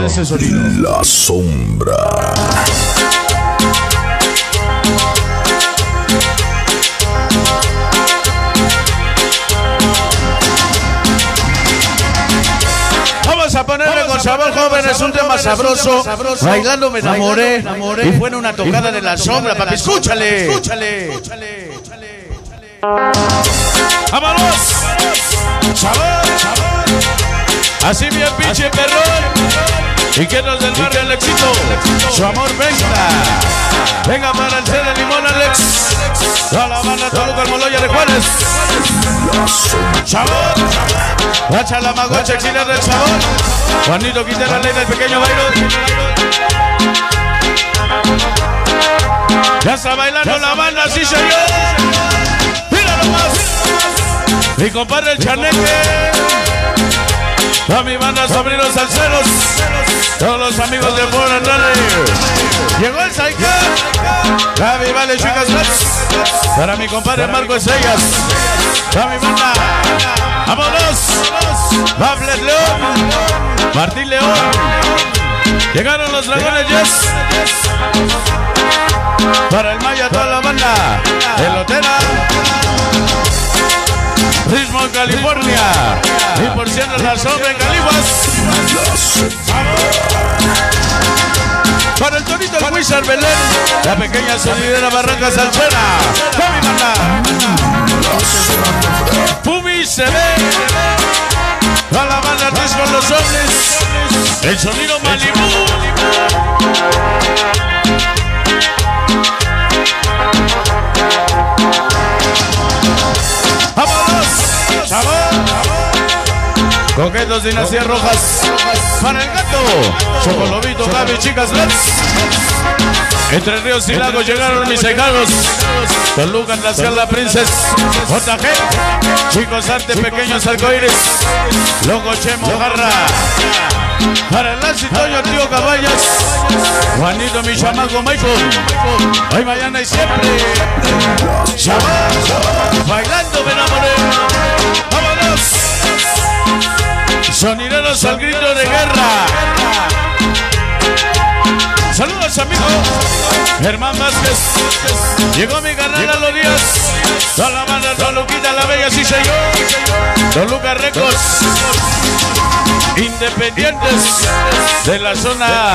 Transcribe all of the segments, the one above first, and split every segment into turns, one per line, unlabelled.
ese sonido.
La sombra.
Vamos a ponerle con sabor joven, es un tema sabroso. Bailando me enamoré y fue en una tocada de la sombra, papi. Escúchale. Escúchale. ¡Vámonos! ¡Sabor! Así bien pinche perrón. ¿Y quién nos del barrio el éxito? Su amor venga. Venga para el ser de limón Alex. A la banda Toluca el Moloya de Juárez. Sabor. Guacha la magocha auxiliar del sabor. Juanito Quintero, ley del pequeño bailo. Ya está bailando la banda, sí señor. Mira nomás. Mi compadre el chaneque. A mi banda sobrinos salseros. Todos los amigos de Andale. Llegó el Saika. Gaby Vale, chicas. Para mi compadre Marco Estrellas. A mi banda. ¡Vámonos! Bablet León. Martín León. Llegaron los dragones Yes. California. Y por cierto, la sombra en Calibas. Para el Torito el Wizard Belén. La pequeña sonidera Barranca Salchera. ¡Fabi banda! Pumi se ve. A la banda tres con los hombres. El sonido Malibu. Coquetos Dinastía Rojas. Para el gato. Chocolobito, Gaby, chicas. Entre Ríos y Lagos llegaron mis hijados. Toluca, Nacional, La Princess. JG. Chicos Arte, Pequeños Arcoíris. Loco Chemo Jarra. Para el Lancy Toño, tío Caballas. Juanito, mi chamaco Michael. Hoy, mañana y siempre. Saludos amigos. Germán Vázquez. Llegó mi canal a los días. Toda la banda Toluquita, la bella sí soy yo. Toluca Records. Independientes de la zona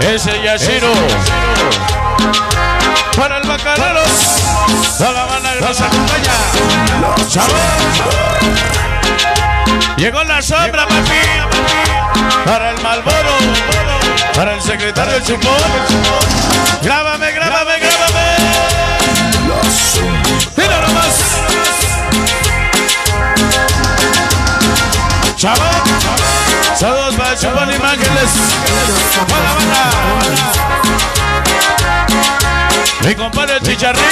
ese Yashiro. Para el Bacaneros. Toda la banda que nos acompaña. Llegó la sombra, papi. Para el Malboro. Para el secretario del Chupón. Grábame, grábame, grábame. Mira nomás. Chavo. Saludos para el Chupón Imágenes. Para banda. Mi compadre Chicharrín,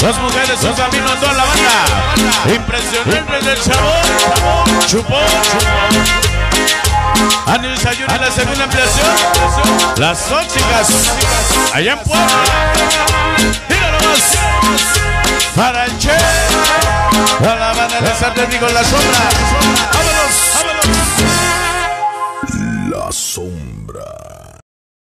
dos mujeres, dos caminos, toda la banda. Impresionante del Chupón. Año desayuno y la segunda ampliación. Las tóxicas. Allá en Puebla. Mira nomás. Para el Che. A la banda de San en la sombra. Vámonos, vámonos.
La sombra.